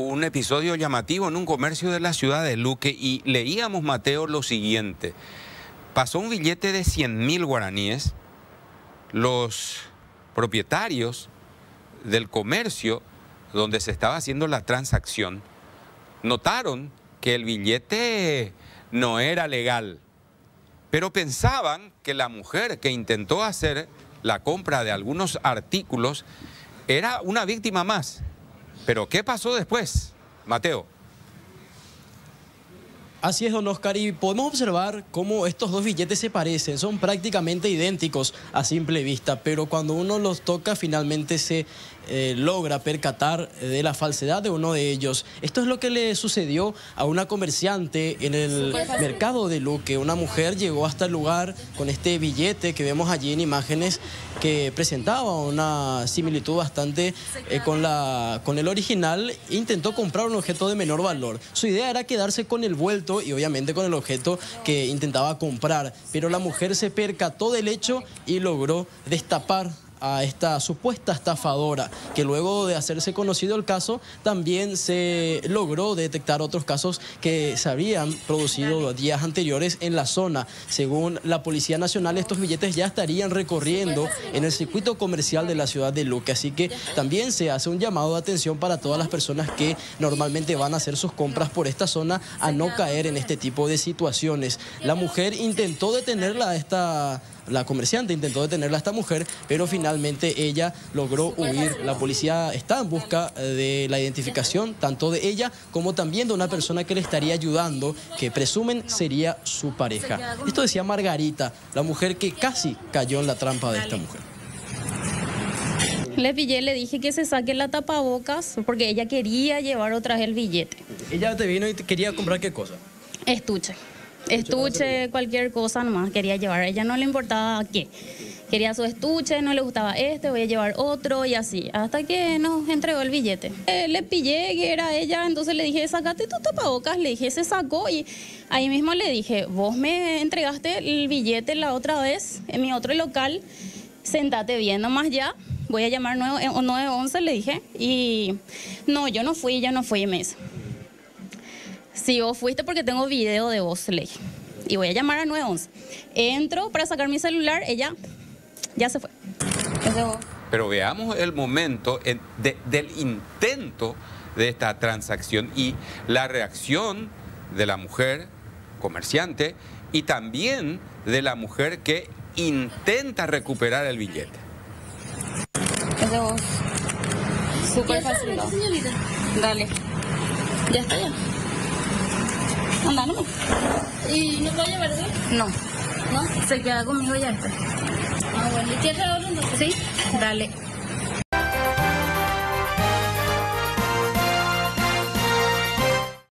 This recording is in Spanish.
un episodio llamativo en un comercio de la ciudad de Luque y leíamos, Mateo, lo siguiente. Pasó un billete de 100 mil guaraníes. Los propietarios del comercio donde se estaba haciendo la transacción notaron que el billete no era legal, pero pensaban que la mujer que intentó hacer la compra de algunos artículos era una víctima más. Pero ¿qué pasó después, Mateo? Así es, don Oscar, y podemos observar cómo estos dos billetes se parecen, son prácticamente idénticos a simple vista, pero cuando uno los toca finalmente se eh, logra percatar de la falsedad de uno de ellos. Esto es lo que le sucedió a una comerciante en el mercado de Luque. Una mujer llegó hasta el lugar con este billete que vemos allí en imágenes que presentaba una similitud bastante eh, con, la, con el original. Intentó comprar un objeto de menor valor. Su idea era quedarse con el vuelto y obviamente con el objeto que intentaba comprar. Pero la mujer se percató del hecho y logró destapar a esta supuesta estafadora, que luego de hacerse conocido el caso, también se logró detectar otros casos que se habían producido días anteriores en la zona. Según la Policía Nacional, estos billetes ya estarían recorriendo en el circuito comercial de la ciudad de Luque, así que también se hace un llamado de atención para todas las personas que normalmente van a hacer sus compras por esta zona a no caer en este tipo de situaciones. La mujer intentó detenerla a esta la comerciante intentó detenerla a esta mujer, pero finalmente ella logró huir. La policía está en busca eh, de la identificación tanto de ella como también de una persona que le estaría ayudando, que presumen sería su pareja. Esto decía Margarita, la mujer que casi cayó en la trampa de esta mujer. Le pillé, le dije que se saque la tapabocas porque ella quería llevar otra vez el billete. ¿Ella te vino y quería comprar qué cosa? Estuche estuche, cualquier cosa nomás quería llevar. A ella no le importaba qué. Quería su estuche, no le gustaba este, voy a llevar otro y así. Hasta que nos entregó el billete. Eh, le pillé que era ella, entonces le dije, sacate tu tapabocas. Le dije, se sacó y ahí mismo le dije, vos me entregaste el billete la otra vez en mi otro local, sentate bien nomás ya. Voy a llamar 911, eh, le dije. Y no, yo no fui, ya no fui, me dice. Si vos fuiste porque tengo video de vos, le Y voy a llamar a 911. Entro para sacar mi celular, ella ya se fue. Pero veamos el momento del intento de esta transacción y la reacción de la mujer comerciante y también de la mujer que intenta recuperar el billete. Es de vos. Súper fácil. Dale. Ya está ya. Anda, no. ¿Y no puedo llevar eso? No. ¿No? Se queda conmigo ya está. Ah, bueno. ¿Y quieres ahora Sí, dale.